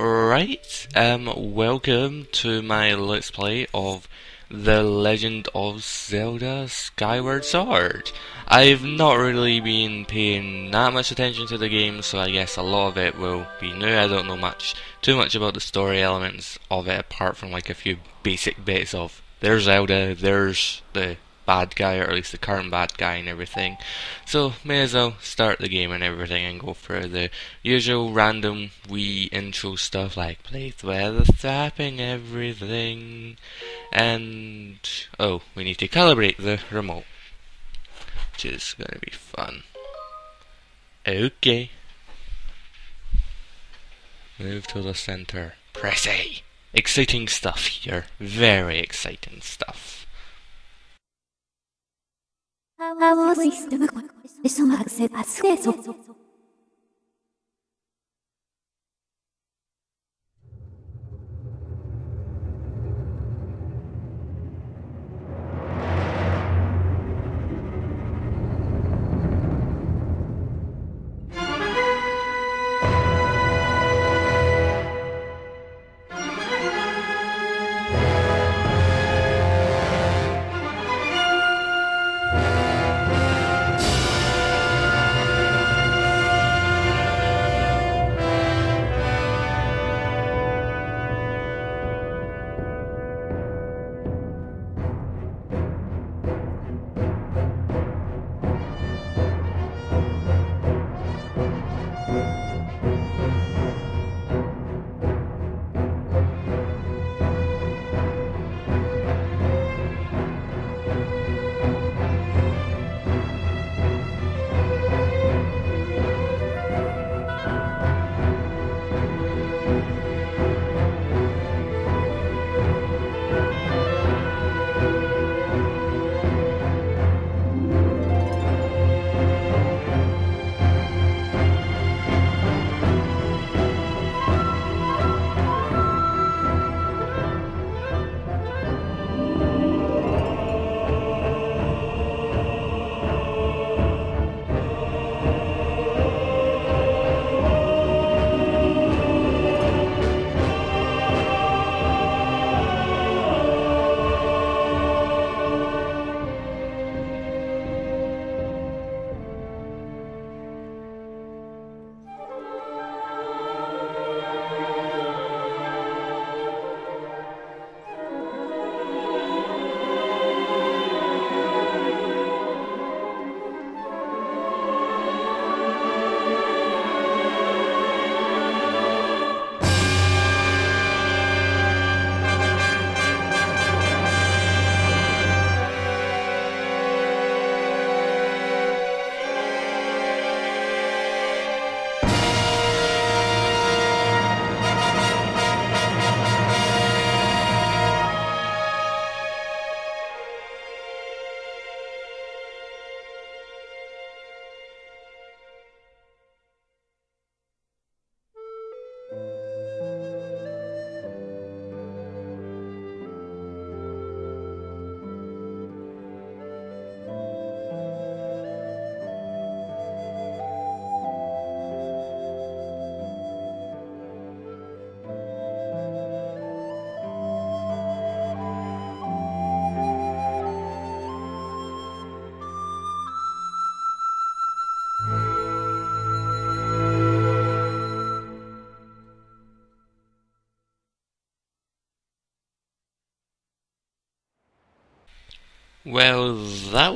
Right, um, welcome to my Let's Play of The Legend of Zelda Skyward Sword. I've not really been paying that much attention to the game, so I guess a lot of it will be new. I don't know much, too much about the story elements of it, apart from like a few basic bits of there's Zelda, there's the bad guy, or at least the current bad guy and everything. So may as well start the game and everything and go for the usual random wee intro stuff like place where the tapping everything and oh, we need to calibrate the remote. Which is gonna be fun. Okay. Move to the center. Press A. Exciting stuff here. Very exciting stuff. Power system. Special accesso. Well,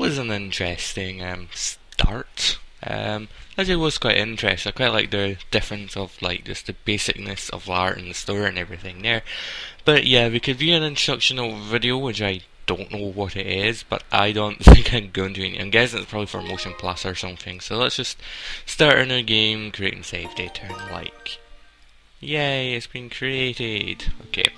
was an interesting um, start. Um, it was quite interesting. I quite like the difference of like just the basicness of art and the story and everything there. But yeah, we could view an instructional video, which I don't know what it is, but I don't think I'm going to. I'm guessing it's probably for Motion Plus or something. So let's just start a new game, create and save data, and like. Yay, it's been created. Okay.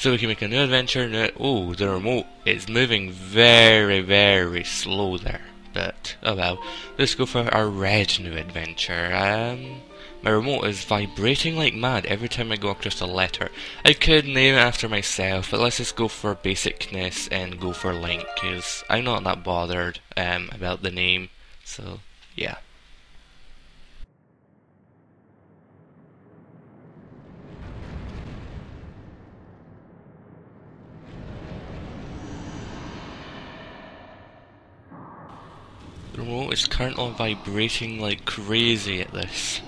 So we can make a new adventure. Oh, the remote is moving very, very slow there. But, oh well. Let's go for our red new adventure. Um, my remote is vibrating like mad every time I go across a letter. I could name it after myself, but let's just go for basicness and go for Link, because I'm not that bothered um, about the name. So, yeah. Is currently vibrating like crazy at this.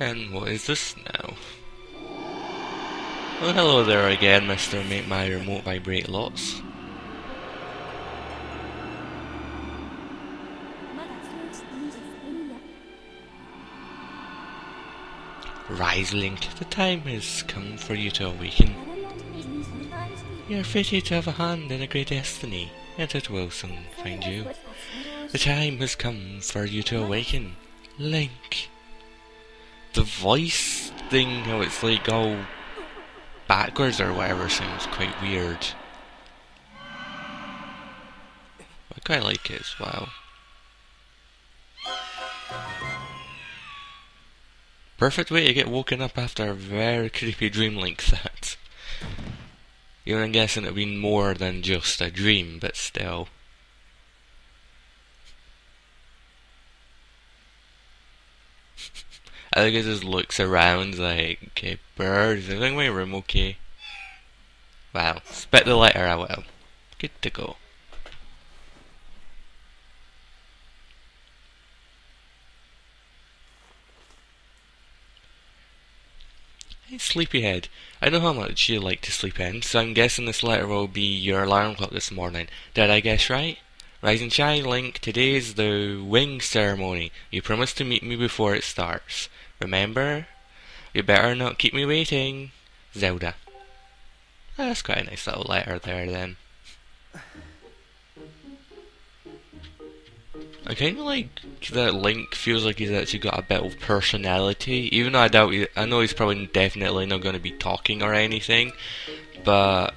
And what is this now? Well, hello there again, Mr. Make My Remote Vibrate Lots. Rise, Link. The time has come for you to awaken. You are fated to have a hand in a great destiny, and it will soon find you. The time has come for you to awaken. Link. The voice thing, how it's like all backwards or whatever, sounds quite weird. I quite like it as well. Perfect way to get woken up after a very creepy dream like that. Even I'm guessing it'd been more than just a dream, but still. I think it just looks around like, okay, birds, is everything in my room okay? Wow, spit the letter I will. Good to go. Hey, Sleepyhead. I know how much you like to sleep in, so I'm guessing this letter will be your alarm clock this morning. Did I guess right? Rise and shine, Link. Today's the wing ceremony. You promised to meet me before it starts. Remember? You better not keep me waiting. Zelda. That's quite a nice little letter there then. I kind of like that Link feels like he's actually got a bit of personality, even though I doubt he, I know he's probably definitely not going to be talking or anything, but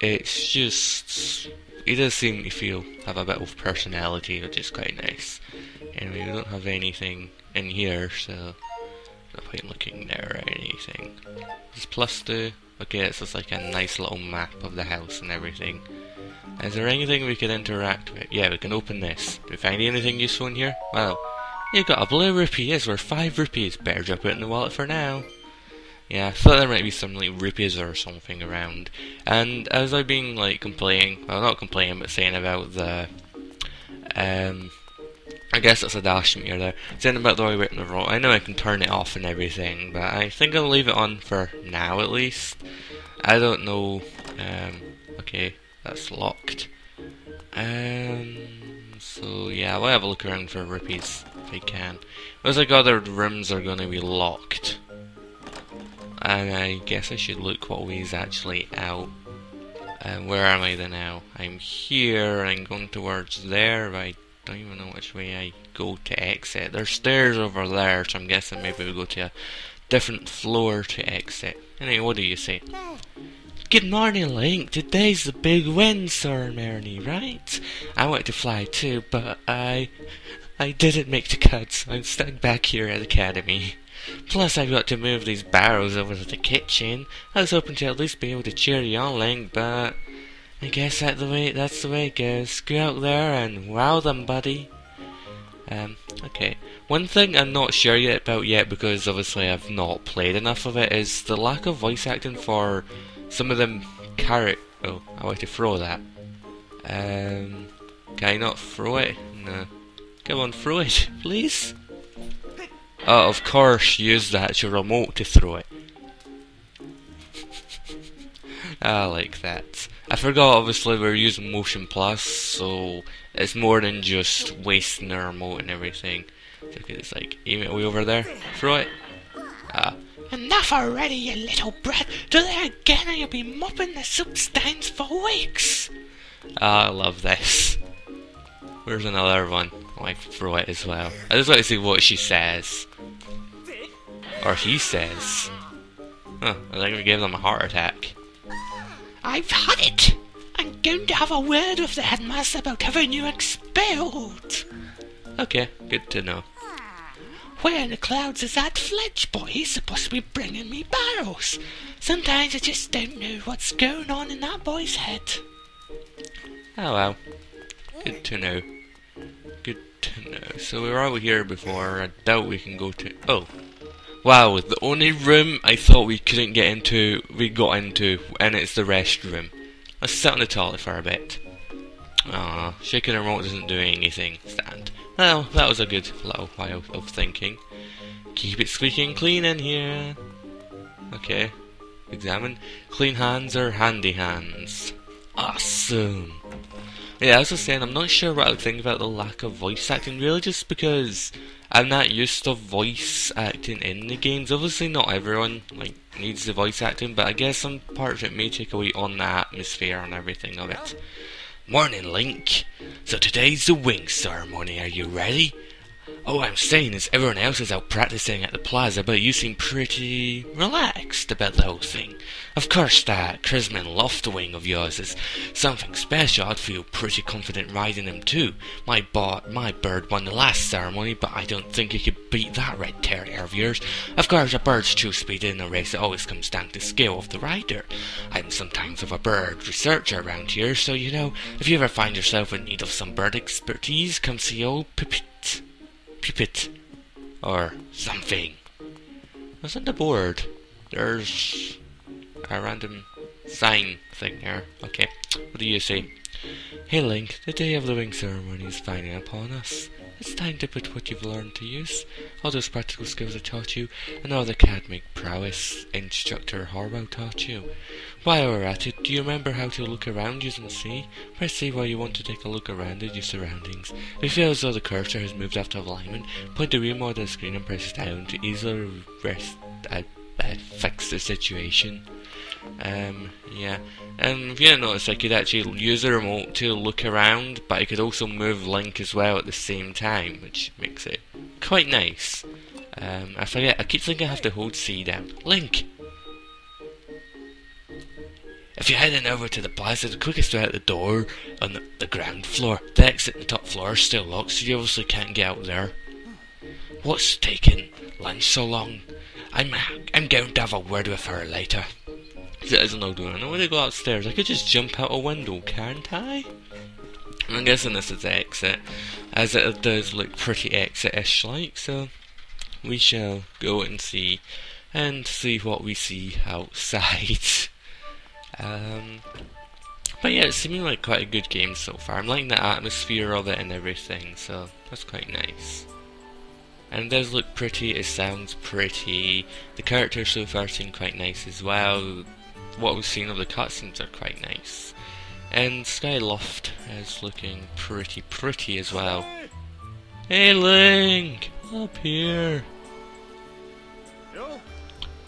it's just he does seem to feel have a bit of personality, which is quite nice. Anyway, we don't have anything in here, so not quite looking there or anything. Does plus two? Okay, it's just like a nice little map of the house and everything. Is there anything we can interact with? Yeah, we can open this. Do we find anything useful in here? Well, you got a blue rupee. Is worth five rupees. Better drop it in the wallet for now. Yeah, I thought there might be some like rupees or something around. And as I've been like complaining, well not complaining, but saying about the, um, I guess it's a dash meter there. Saying about the way in the road. I know I can turn it off and everything, but I think I'll leave it on for now at least. I don't know. Um, okay, that's locked. Um, so yeah, we'll have a look around for rupees if I can. Looks like other rooms are going to be locked. And I guess I should look what way is actually out. Um, where am I then now? I'm here, I'm going towards there, but I don't even know which way I go to exit. There's stairs over there, so I'm guessing maybe we go to a different floor to exit. Anyway, what do you say? Good morning, Link. Today's the big win ceremony, right? I want to fly too, but I... I didn't make the cuts. I'm stuck back here at Academy. Plus, I've got to move these barrels over to the kitchen. I was hoping to at least be able to cheer on, but I guess that the way that's the way it goes. Go out there and wow them, buddy. Um, okay. One thing I'm not sure yet about yet because obviously I've not played enough of it is the lack of voice acting for some of them carrot... Oh, I want to throw that. Um, can I not throw it? No. Come on, throw it, please. Oh, of course, use that your remote to throw it. I like that. I forgot, obviously, we're using Motion Plus, so it's more than just wasting the remote and everything. So I could just, like, aim it way over there, throw it. Ah. Enough already, you little brat! Do that again and you'll be mopping the soup stains for weeks! Ah, I love this. Where's another one? I throw it as well. I just like to see what she says. Or he says. Huh, I think we gave them a heart attack. I've had it! I'm going to have a word with the headmaster about having you expelled! Okay, good to know. Where in the clouds is that Fledge boy? He's supposed to be bringing me barrels. Sometimes I just don't know what's going on in that boy's head. Oh well. Good to know. Good to know. So we were out here before. I doubt we can go to. Oh. Wow, the only room I thought we couldn't get into, we got into, and it's the restroom. Let's sit on the toilet for a bit. Ah, shaking the remote doesn't do anything. Stand. Well, that was a good little while of thinking. Keep it squeaking clean in here. Okay. Examine. Clean hands or handy hands. Awesome. Yeah, as I was saying, I'm not sure what I think about the lack of voice acting, really just because I'm not used to voice acting in the games. Obviously not everyone like needs the voice acting, but I guess some parts of it may take away on the atmosphere and everything of it. Morning, Link. So today's the wing ceremony. Are you ready? Oh, I'm saying is everyone else is out practicing at the plaza, but you seem pretty relaxed about the whole thing. Of course, that crimson Loftwing of yours is something special. I'd feel pretty confident riding him too. My bot, my bird won the last ceremony, but I don't think he could beat that red terrier of yours. Of course, a bird's true speed in a race it always comes down to skill of the rider. I'm sometimes of a bird researcher around here, so you know, if you ever find yourself in need of some bird expertise, come see old Pipit. Pipit. Or something. What's on the board? There's a random sign thing there. Okay, what do you say? Hey Link, the day of the wing ceremony is finally upon us. It's time to put what you've learned to use. All those practical skills I taught you, and all the academic prowess instructor Horwell taught you. While we're at it, do you remember how to look around and see? Press C while you want to take a look around at your surroundings. If you feel as though the cursor has moved out of alignment, point the remote on the screen and press down to easily rest, uh, uh, fix the situation. Um, yeah. And if you notice, I could actually use the remote to look around, but I could also move Link as well at the same time, which makes it quite nice. Um, I forget, I keep thinking I have to hold C down. Link! If you're heading over to the plaza, the quickest way out the door on the, the ground floor. The exit in the top floor is still locked, so you obviously can't get out there. What's taking lunch so long? I'm I'm going to have a word with her later. There's no. I know where to go upstairs. I could just jump out a window, can't I? I'm guessing this is the exit, as it does look pretty exit-ish like. So we shall go and see, and see what we see outside. um, but yeah, it's seeming like quite a good game so far. I'm liking the atmosphere of it and everything, so that's quite nice. And it does look pretty, it sounds pretty. The characters so far seem quite nice as well. What we've seen of the cutscenes are quite nice. And Skyloft is looking pretty pretty as well. Hey Link! Up here!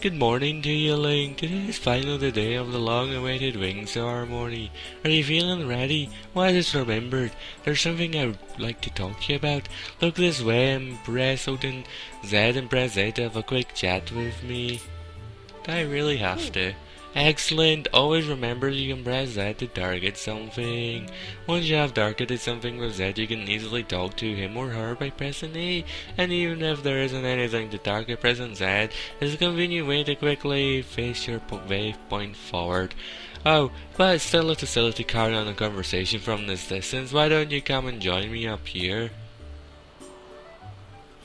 Good morning to you, Link. Today is finally the day of the long-awaited wing ceremony. Are you feeling ready? Well, I just remembered. There's something I would like to talk to you about. Look this way and press Odin Z and press Z to have a quick chat with me. I really have to? Excellent. Always remember you can press Z to target something. Once you have targeted something with Z, you can easily talk to him or her by pressing A. And even if there isn't anything to target, pressing Z is a convenient way to quickly face your wave point forward. Oh, but it's still a facility carry on a conversation from this distance. Why don't you come and join me up here?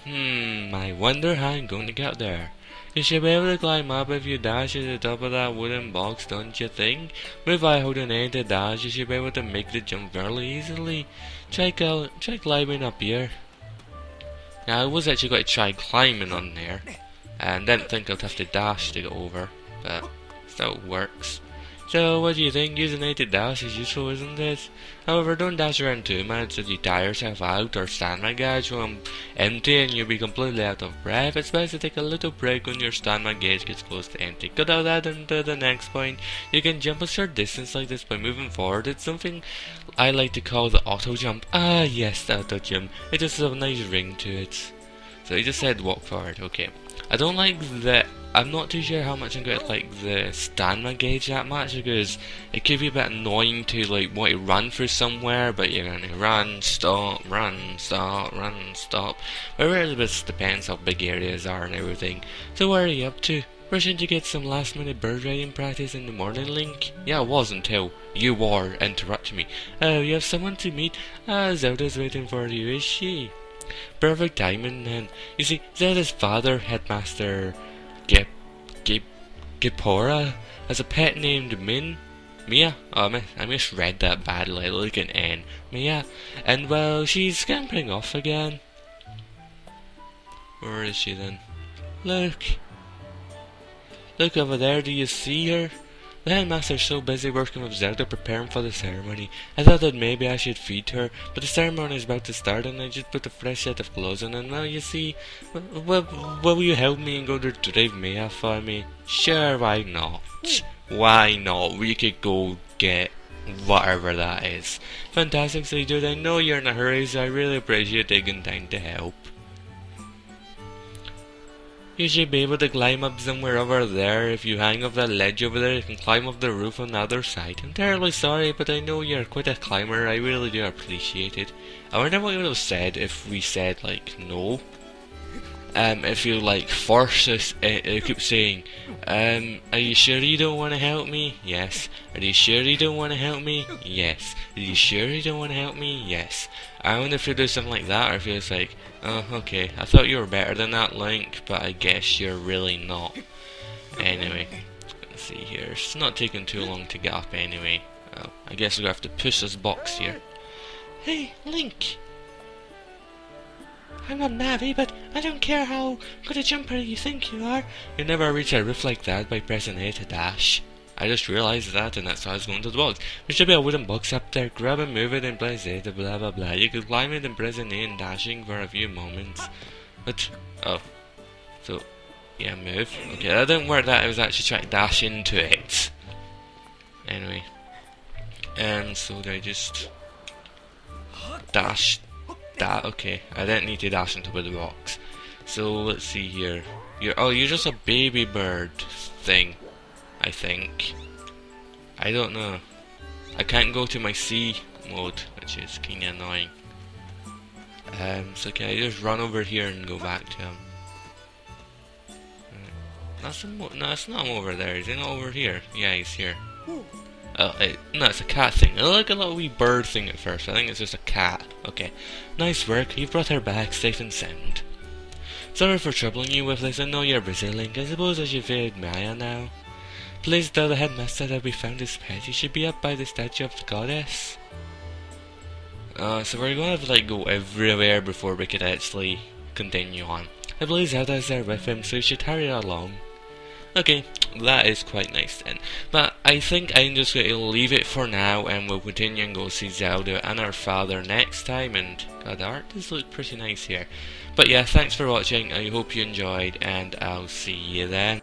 Hmm, I wonder how I'm going to get there. You should be able to climb up if you dash at the top of that wooden box, don't you think? But if I hold an A to dash, you should be able to make the jump fairly easily. Try, try climbing up here. Now, I was actually going to try climbing on there, and didn't think I'd have to dash to get over, but still works. So, what do you think? Using A to dash is useful, isn't it? However, don't dash around too much as you tire yourself out or stamina gauge will empty and you'll be completely out of breath. It's best to take a little break when your stamina gauge gets close to empty. Cut out that into the next point. You can jump a short distance like this by moving forward. It's something I like to call the auto jump. Ah, yes, the auto jump. It just has a nice ring to it. So you just said walk forward. Okay. I don't like the I'm not too sure how much I'm going to like the stamina gauge that much because it could be a bit annoying to like want to run through somewhere but you're going to run, stop, run, stop, run, stop. But it really just depends how big areas are and everything. So what are you up to? Rushing to get some last minute bird riding practice in the morning, Link? Yeah, I was until you were interrupting me. Oh, you have someone to meet? Ah, Zelda's waiting for you, is she? Perfect timing then. You see, Zelda's father, Headmaster Gip, Gip, Gipora has a pet named Min. Mia? Oh, I misread that badly. Look at N. Mia. And well, she's scampering off again. Where is she then? Look. Look over there. Do you see her? The headmaster's so busy working with Zelda preparing for the ceremony. I thought that maybe I should feed her, but the ceremony is about to start and I just put a fresh set of clothes on and now you see, well, will you help me and go to drive Mia for me? Sure, why not? Why not? We could go get whatever that is. Fantastic, so dude, I know you're in a hurry, so I really appreciate taking time to help. You should be able to climb up somewhere over there. If you hang off that ledge over there, you can climb up the roof on the other side. I'm terribly sorry, but I know you're quite a climber. I really do appreciate it. I wonder what you would have said if we said, like, no. Um, if you, like, force us, uh, uh, keep saying, um, are you sure you don't want to help me? Yes. Are you sure you don't want to help me? Yes. Are you sure you don't want to help me? Yes. I wonder if you do something like that, or if it's like, oh, okay, I thought you were better than that, Link, but I guess you're really not. Anyway, let's see here. It's not taking too long to get up anyway. Oh, I guess we'll have to push this box here. Hey, Link! I'm not Navi, but I don't care how good a jumper you think you are. You never reach a roof like that by pressing A to dash. I just realized that and that's why I was going to the box. There should be a wooden box up there. Grab and move it and press A to blah blah blah. You could climb it and press an A and dashing for a few moments. But, oh. So, yeah, move. Okay, that didn't work that. I was actually trying to dash into it. Anyway. And so I just dash that. Okay, I didn't need to dash into the box. So let's see here. You're oh, you're just a baby bird thing. I think. I don't know. I can't go to my C mode, which is kinda annoying. Um, so can I just run over here and go back to him? That's no, it's not him over there. Is he not over here? Yeah, he's here. It, no, it's a cat thing. It looked a little wee bird thing at first. I think it's just a cat. Okay. Nice work. You've brought her back safe and sound. Sorry for troubling you with this. I know you're busy, Link. I suppose I should feed Maya now. Please tell the headmaster that we found his pet. He should be up by the statue of the goddess. Uh, so we're going to like go everywhere before we could actually continue on. I believe Zelda's there with him, so we should hurry along. Okay, that is quite nice then. But I think I'm just going to leave it for now and we'll continue and go see Zelda and our father next time. And God, the art does look pretty nice here. But yeah, thanks for watching. I hope you enjoyed and I'll see you then.